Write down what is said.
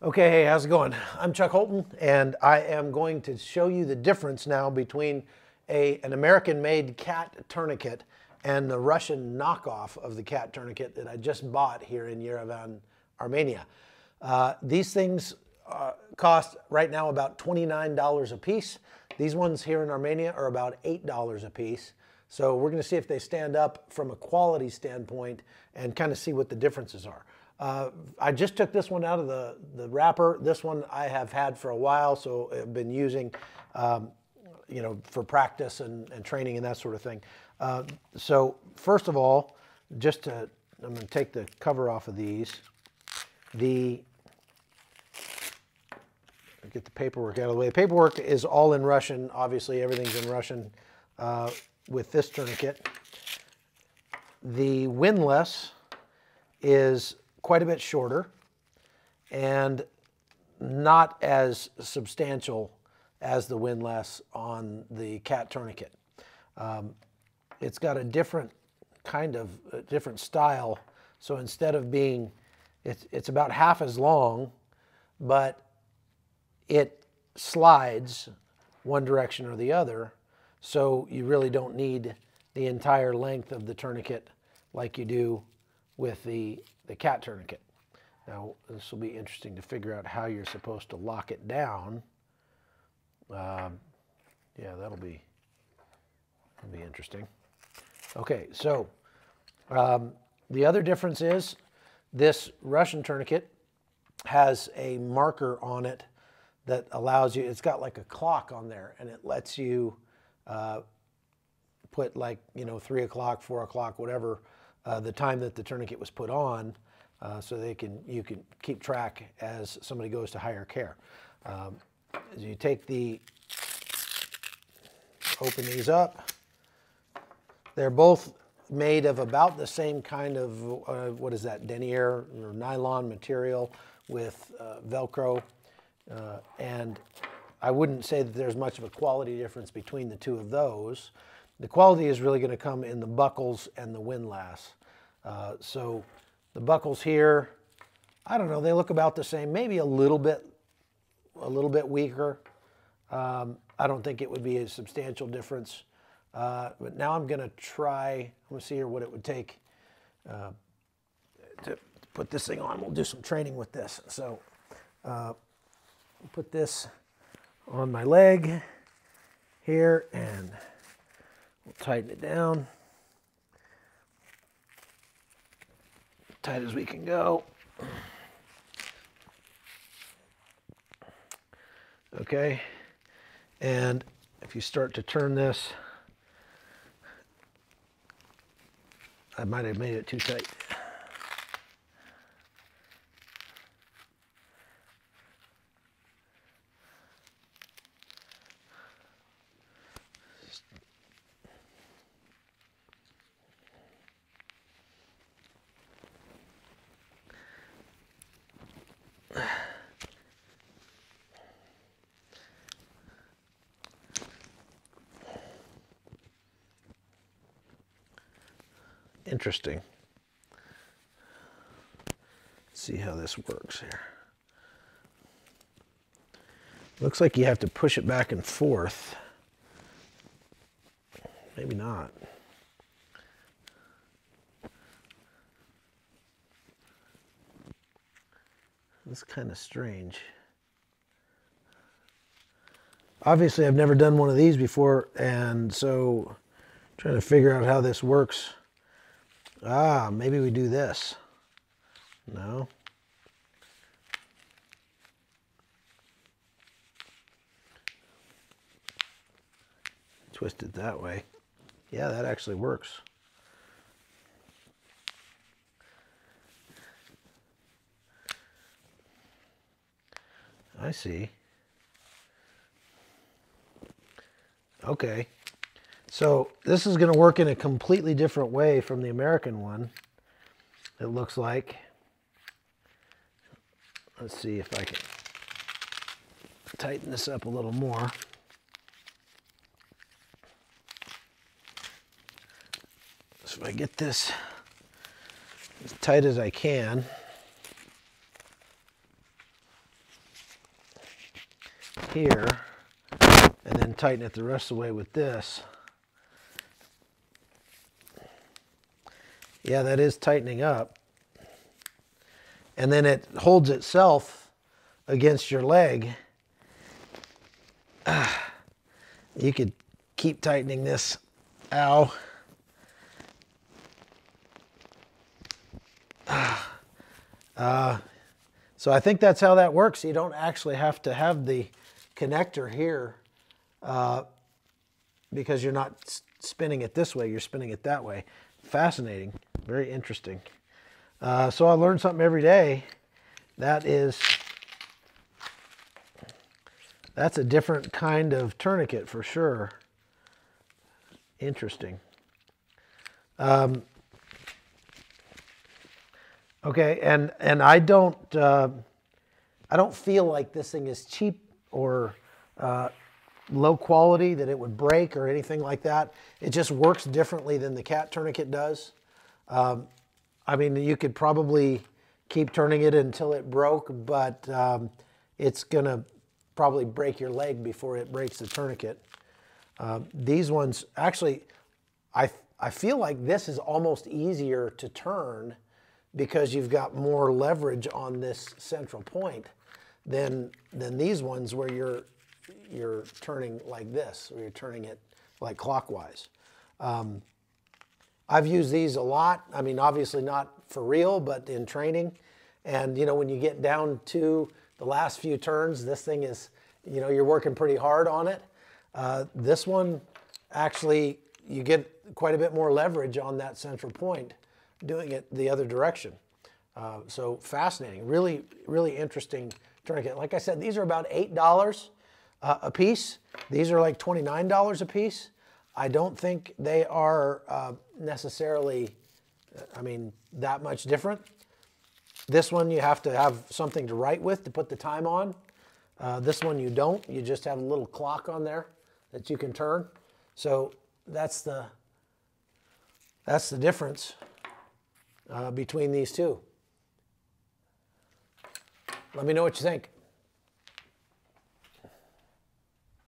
Okay, hey, how's it going? I'm Chuck Holton, and I am going to show you the difference now between a, an American-made CAT tourniquet and the Russian knockoff of the CAT tourniquet that I just bought here in Yerevan, Armenia. Uh, these things uh, cost right now about $29 a piece. These ones here in Armenia are about $8 a piece. So we're going to see if they stand up from a quality standpoint and kind of see what the differences are. Uh, I just took this one out of the, the wrapper. This one I have had for a while, so I've been using, um, you know, for practice and, and training and that sort of thing. Uh, so first of all, just to, I'm going to take the cover off of these. The get the paperwork out of the way. The paperwork is all in Russian. Obviously, everything's in Russian uh, with this tourniquet. The windlass is quite a bit shorter and not as substantial as the windlass on the CAT tourniquet. Um, it's got a different kind of different style. So instead of being, it's, it's about half as long, but it slides one direction or the other. So you really don't need the entire length of the tourniquet like you do with the, the CAT tourniquet. Now, this will be interesting to figure out how you're supposed to lock it down. Um, yeah, that'll be, that'll be interesting. Okay, so um, the other difference is this Russian tourniquet has a marker on it that allows you, it's got like a clock on there and it lets you uh, put like, you know, three o'clock, four o'clock, whatever, uh, the time that the tourniquet was put on, uh, so they can you can keep track as somebody goes to higher care. Um, you take the open these up, they're both made of about the same kind of uh, what is that denier or nylon material with uh, Velcro, uh, and I wouldn't say that there's much of a quality difference between the two of those. The quality is really going to come in the buckles and the windlass. Uh, so the buckles here, I don't know, they look about the same, maybe a little bit, a little bit weaker. Um, I don't think it would be a substantial difference. Uh, but now I'm going to try, I'm going to see here what it would take uh, to put this thing on. We'll do some training with this. So uh, put this on my leg here and we'll tighten it down. Tight as we can go. Okay, and if you start to turn this, I might have made it too tight. Interesting. Let's see how this works here. Looks like you have to push it back and forth. Maybe not. It's kind of strange. Obviously, I've never done one of these before, and so trying to figure out how this works. Ah, maybe we do this. No. Twist it that way. Yeah, that actually works. I see. Okay. So this is going to work in a completely different way from the American one, it looks like. Let's see if I can tighten this up a little more. So I get this as tight as I can, here and then tighten it the rest of the way with this. Yeah, that is tightening up. And then it holds itself against your leg. Ah, you could keep tightening this. Ow. Ah. Uh, so I think that's how that works. You don't actually have to have the connector here uh, because you're not spinning it this way, you're spinning it that way. Fascinating, very interesting. Uh, so I learn something every day. That is, that's a different kind of tourniquet for sure. Interesting. Um, okay, and and I don't uh, I don't feel like this thing is cheap or uh, low quality that it would break or anything like that. It just works differently than the CAT tourniquet does. Um, I mean, you could probably keep turning it until it broke, but um, it's gonna probably break your leg before it breaks the tourniquet. Uh, these ones, actually, I, I feel like this is almost easier to turn because you've got more leverage on this central point than, than these ones where you're you're turning like this, or you're turning it like clockwise. Um, I've used these a lot. I mean, obviously not for real, but in training. And you know, when you get down to the last few turns, this thing is, you know, you're working pretty hard on it. Uh, this one, actually, you get quite a bit more leverage on that central point doing it the other direction. Uh, so fascinating, really, really interesting tourniquet. Like I said, these are about $8 uh, a piece. These are like $29 a piece. I don't think they are uh, necessarily, I mean, that much different. This one you have to have something to write with to put the time on. Uh, this one you don't. You just have a little clock on there that you can turn. So that's the that's the difference uh, between these two. Let me know what you think.